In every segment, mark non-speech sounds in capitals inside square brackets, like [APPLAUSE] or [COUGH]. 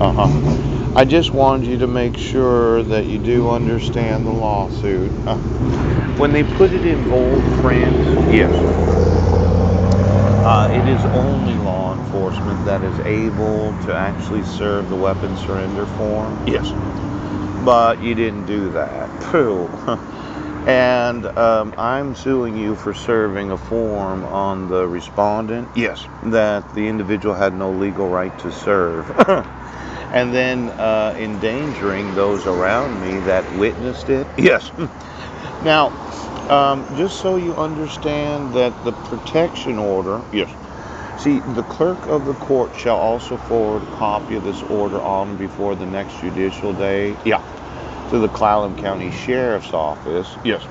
Uh huh. I just wanted you to make sure that you do understand the lawsuit. Uh, when they put it in bold print, yes. Uh, it is only law enforcement that is able to actually serve the weapon surrender form. Yes. But you didn't do that. Pooh. [LAUGHS] And um, I'm suing you for serving a form on the respondent. Yes. That the individual had no legal right to serve. [LAUGHS] and then uh, endangering those around me that witnessed it. Yes. [LAUGHS] now, um, just so you understand that the protection order. Yes. See, the clerk of the court shall also forward a copy of this order on before the next judicial day. Yeah to the Clallam County Sheriff's Office. Yes.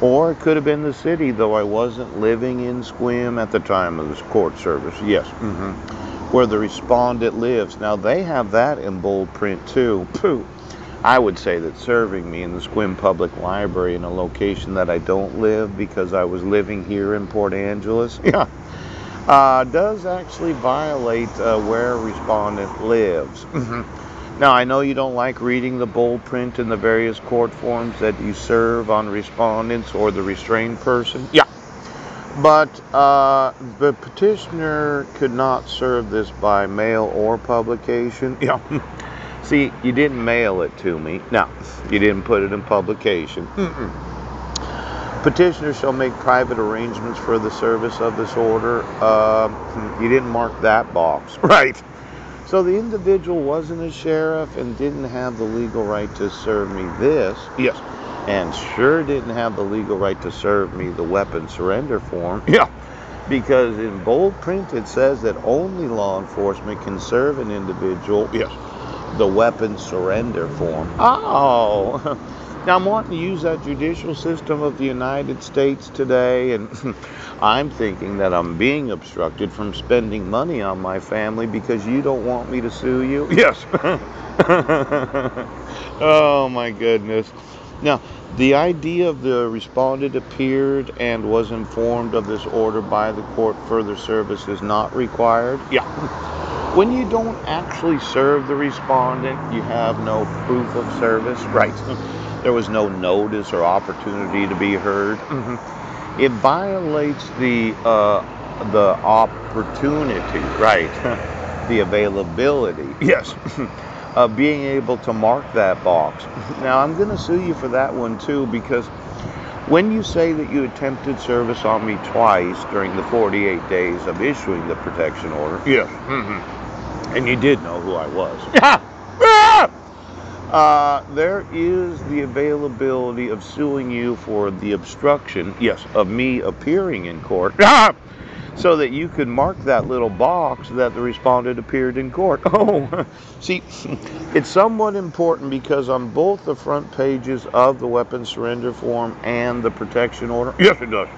Or it could have been the city, though I wasn't living in Sequim at the time of this court service. Yes. Mm-hmm. Where the respondent lives. Now they have that in bold print too. Pooh. I would say that serving me in the Sequim Public Library in a location that I don't live because I was living here in Port Angeles, [LAUGHS] yeah, uh, does actually violate uh, where a respondent lives. Now, I know you don't like reading the bold print in the various court forms that you serve on respondents or the restrained person. Yeah. But uh, the petitioner could not serve this by mail or publication. Yeah. [LAUGHS] See, you didn't mail it to me. No, you didn't put it in publication. Mm-mm. Petitioner shall make private arrangements for the service of this order. Uh, you didn't mark that box. Right. So the individual wasn't a sheriff and didn't have the legal right to serve me this. Yes. And sure didn't have the legal right to serve me the weapon surrender form. Yeah. Because in bold print it says that only law enforcement can serve an individual. Yes. The weapon surrender form. Oh. [LAUGHS] Now, I'm wanting to use that judicial system of the United States today, and [LAUGHS] I'm thinking that I'm being obstructed from spending money on my family because you don't want me to sue you. [LAUGHS] Yes. [LAUGHS] oh, my goodness. Now, the idea of the respondent appeared and was informed of this order by the court further service is not required. Yeah. When you don't actually serve the respondent, you have no proof of service. Right. There was no notice or opportunity to be heard. Mm-hmm. It violates the uh, the opportunity, right? [LAUGHS] the availability. Yes. [LAUGHS] of being able to mark that box. Now I'm going to sue you for that one too because when you say that you attempted service on me twice during the 48 days of issuing the protection order, yes, mm-hmm. and you did know who I was. [LAUGHS] Yeah. Uh, there is the availability of suing you for the obstruction, yes, of me appearing in court, [LAUGHS] so that you could mark that little box that the respondent appeared in court. [LAUGHS] Oh, see, it's somewhat important because on both the front pages of the weapon surrender form and the protection order, yes, it does.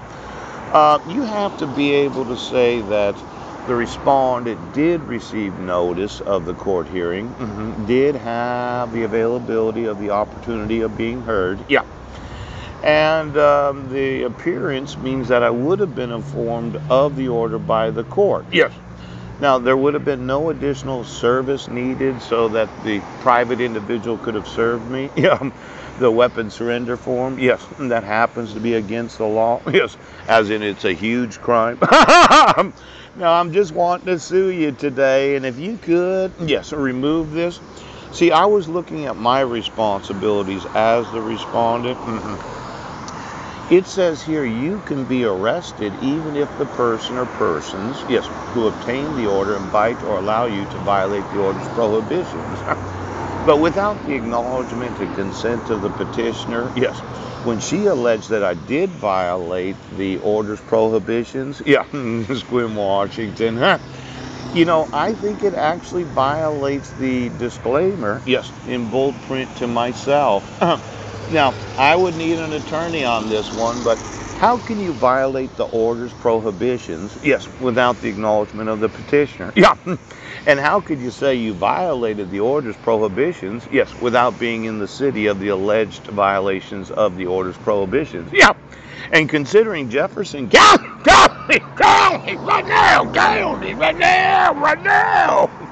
Uh, you have to be able to say that the respondent did receive notice of the court hearing, mm-hmm. did have the availability of the opportunity of being heard. Yeah. And um, the appearance means that I would have been informed of the order by the court. Yes. Now, there would have been no additional service needed so that the private individual could have served me. [LAUGHS] Yeah. The weapon surrender form, yes, [LAUGHS] that happens to be against the law, [LAUGHS] yes, as in it's a huge crime. Now, I'm just wanting to sue you today, and if you could, yes, remove this. See, I was looking at my responsibilities as the respondent. Mm-hmm. It says here you can be arrested even if the person or persons, yes, who obtain the order invite or allow you to violate the order's prohibitions. [LAUGHS] but without the acknowledgement and consent of the petitioner, yes, when she alleged that I did violate the order's prohibitions, [LAUGHS] yeah, Sequim, Washington, huh? You know, I think it actually violates the disclaimer, yes, in bold print to myself. [LAUGHS] now, I would need an attorney on this one, but how can you violate the order's prohibitions, yes, without the acknowledgement of the petitioner? Yeah. [LAUGHS] And how could you say you violated the order's prohibitions, yes, without being in the city of the alleged violations of the order's prohibitions? Yeah. And considering Jefferson County, County, right now, county, right now, right now.